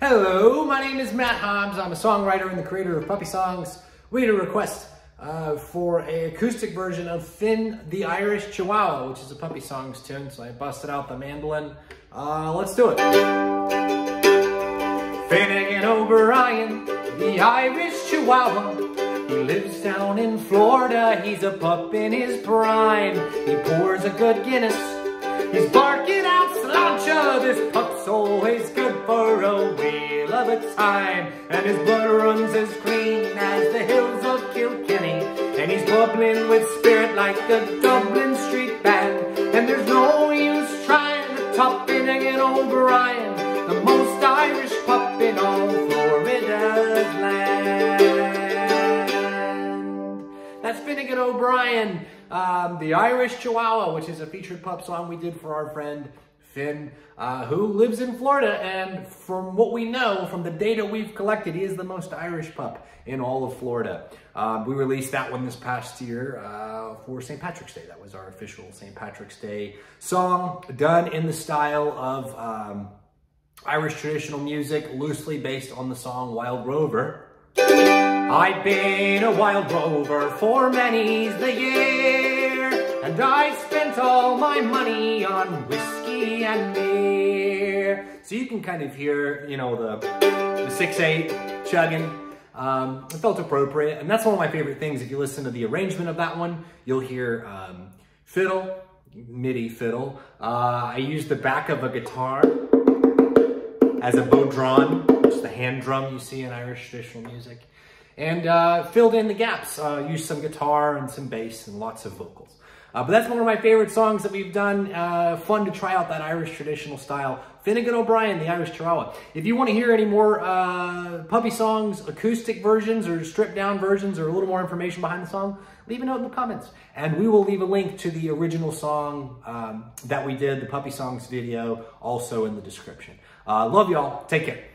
Hello, my name is Matt Hobbs. I'm a songwriter and the creator of Puppy Songs. We had a request uh, for an acoustic version of Finn the Irish Chihuahua, which is a Puppy Songs tune, so I busted out the mandolin. Uh, let's do it. Finnegan O'Brien, the Irish Chihuahua. He lives down in Florida, he's a pup in his prime. He pours a good Guinness, he's barking out sláinte. This pup's always good a time. And his blood runs as green as the hills of Kilkenny. And he's bubbling with spirit like a Dublin street band. And there's no use trying to top Finnegan O'Brien, the most Irish pup in all Florida's land. That's Finnegan O'Brien, um, the Irish Chihuahua, which is a featured pup song we did for our friend Finn, uh, who lives in Florida. And from what we know, from the data we've collected, he is the most Irish pup in all of Florida. Um, we released that one this past year uh, for St. Patrick's Day. That was our official St. Patrick's Day song, done in the style of um, Irish traditional music, loosely based on the song Wild Rover. I've been a wild rover for many's the year, and I've spent all my money on whiskey and beer. So you can kind of hear, you know, the, the 6-8 chugging. Um, it felt appropriate, and that's one of my favorite things. If you listen to the arrangement of that one, you'll hear um, fiddle, MIDI fiddle. Uh, I used the back of a guitar as a bodhrán, which is the hand drum you see in Irish traditional music and uh, filled in the gaps. Uh, used some guitar and some bass and lots of vocals. Uh, but that's one of my favorite songs that we've done. Uh, fun to try out that Irish traditional style. Finnegan O'Brien, the Irish Chihuahua. If you want to hear any more uh, puppy songs, acoustic versions or stripped down versions or a little more information behind the song, leave a note in the comments. And we will leave a link to the original song um, that we did, the Puppy Songs video, also in the description. Uh, love y'all. Take care.